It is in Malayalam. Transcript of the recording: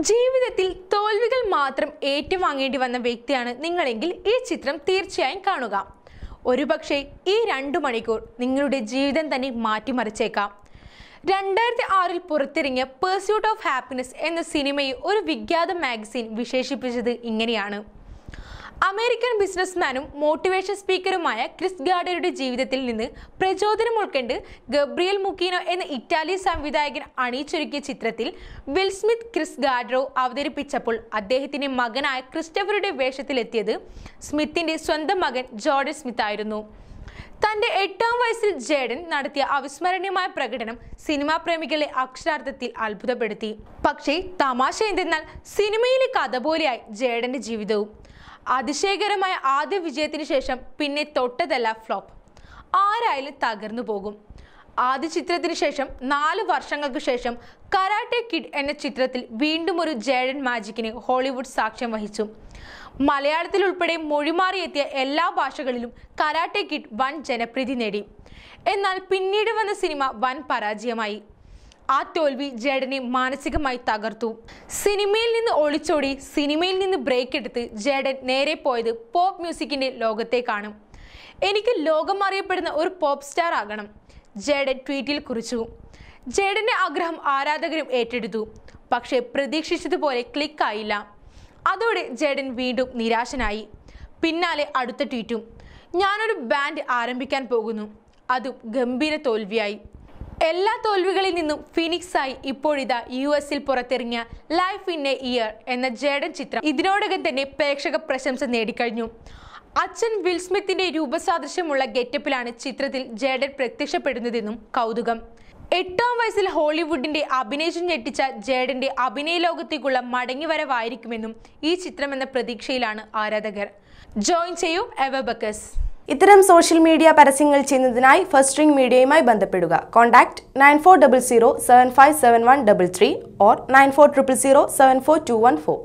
ജീവിതത്തിൽ തോൽവികൾ മാത്രം ഏറ്റുവാങ്ങേണ്ടി വന്ന വ്യക്തിയാണ് നിങ്ങളെങ്കിൽ ഈ ചിത്രം തീർച്ചയായും കാണുക. ഒരുപക്ഷെ ഈ രണ്ടു മണിക്കൂർ നിങ്ങളുടെ ജീവിതം തന്നെ മാറ്റിമറിച്ചേക്കാം. രണ്ടായിരത്തി ആറിൽ പുറത്തിറങ്ങിയ പേഴ്സ്യൂട്ട് ഓഫ് ഹാപ്പിനെസ് എന്ന സിനിമയെ ഒരു വിഖ്യാത മാഗസിൻ വിശേഷിപ്പിച്ചത് ഇങ്ങനെയാണ്. അമേരിക്കൻ ബിസിനസ്മാനും മോട്ടിവേഷൻ സ്പീക്കറുമായ ക്രിസ് ഗാർഡയുടെ ജീവിതത്തിൽ നിന്ന് പ്രചോദനം ഉൾക്കൊണ്ട് ഗബ്രിയൽ മുക്കീനോ എന്ന ഇറ്റാലിയൻ സംവിധായകൻ അണിയിച്ചൊരുക്കിയ ചിത്രത്തിൽ വിൽ സ്മിത്ത് ക്രിസ് ഗാർഡറോ അവതരിപ്പിച്ചപ്പോൾ അദ്ദേഹത്തിന്റെ മകനായ ക്രിസ്റ്റഫറുടെ വേഷത്തിലെത്തിയത് സ്മിത്തിന്റെ സ്വന്തം മകൻ ജോർജ് സ്മിത്ത് ആയിരുന്നു. തന്റെ എട്ടാം വയസ്സിൽ ജേഡൻ നടത്തിയ അവിസ്മരണീയമായ പ്രകടനം സിനിമാ പ്രേമികളെ അക്ഷരാർത്ഥത്തിൽ അത്ഭുതപ്പെടുത്തി. പക്ഷേ തമാശ എന്തെന്നാൽ സിനിമയിലെ കഥ പോലെയായി ജേഡന്റെ ജീവിതവും. അതിശയകരമായ ആദ്യ വിജയത്തിന് ശേഷം പിന്നെ തൊട്ടതല്ല ഫ്ലോപ്പ് ആരായാലും തകർന്നു പോകും. ആദ്യ ചിത്രത്തിന് ശേഷം നാല് വർഷങ്ങൾക്ക് ശേഷം കരാട്ടെ കിഡ് എന്ന ചിത്രത്തിൽ വീണ്ടും ഒരു ജേഡൻ മാജിക്കിന് ഹോളിവുഡ് സാക്ഷ്യം വഹിച്ചു. മലയാളത്തിൽ ഉൾപ്പെടെ മൊഴിമാറിയെത്തിയ എല്ലാ ഭാഷകളിലും കരാട്ടെ കിഡ് വൻ ജനപ്രീതി നേടി. എന്നാൽ പിന്നീട് വന്ന സിനിമ വൻ പരാജയമായി. ആ തോൽവി ജേഡനെ മാനസികമായി തകർത്തു. സിനിമയിൽ നിന്ന് ഒളിച്ചോടി സിനിമയിൽ നിന്ന് ബ്രേക്ക് എടുത്ത് ജേഡൻ നേരെ പോയത് പോപ്പ് മ്യൂസിക്കിന്റെ ലോകത്തേക്കാണ്. എനിക്ക് ലോകം അറിയപ്പെടുന്ന ഒരു പോപ്പ് സ്റ്റാർ ആകണം ജേഡൻ ട്വീറ്റിൽ കുറിച്ചു. ജേഡന്റെ ആഗ്രഹം ആരാധകരും ഏറ്റെടുത്തു പക്ഷേ പ്രതീക്ഷിച്ചതുപോലെ ക്ലിക്കായില്ല അതോടെ ജേഡൻ വീണ്ടും നിരാശനായി. പിന്നാലെ അടുത്ത ട്വീറ്റും ഞാനൊരു ബാൻഡ് ആരംഭിക്കാൻ പോകുന്നു അതും ഗംഭീര തോൽവിയായി. എല്ലാ തോൽവികളിൽ നിന്നും ഫിനിക്സ് ആയി ഇപ്പോഴിതാ യു എസിൽ പുറത്തിറങ്ങിയ ലൈഫ് ഇൻ എ ഇയർ എന്ന ജേഡൻ ചിത്രം ഇതിനോടകം തന്നെ പ്രേക്ഷക പ്രശംസ നേടിക്കഴിഞ്ഞു. അച്ഛൻ വിൽസ്മിത്തിന്റെ രൂപസാദൃശ്യമുള്ള ഗെറ്റപ്പിലാണ് ചിത്രത്തിൽ ജേഡൻ പ്രത്യക്ഷപ്പെടുന്നതെന്നും കൗതുകം. എട്ടാം വയസ്സിൽ ഹോളിവുഡിന്റെ അഭിനയം ഞെട്ടിച്ച ജേഡന്റെ അഭിനയ ലോകത്തേക്കുള്ള മടങ്ങിവരവായിരിക്കുമെന്നും ഈ ചിത്രമെന്ന പ്രതീക്ഷയിലാണ് ആരാധകർ. ജോയിൻ ചെയ്യൂ എവബക്കസ് ഇത്തരം സോഷ്യൽ മീഡിയ പരസ്യങ്ങൾ ചെയ്യുന്നതിനായി ഫസ്റ്റ് റിംഗ് മീഡിയയുമായി ബന്ധപ്പെടുക. Contact nine four double zero seven five seven one double three or nine four triple zero seven four two one four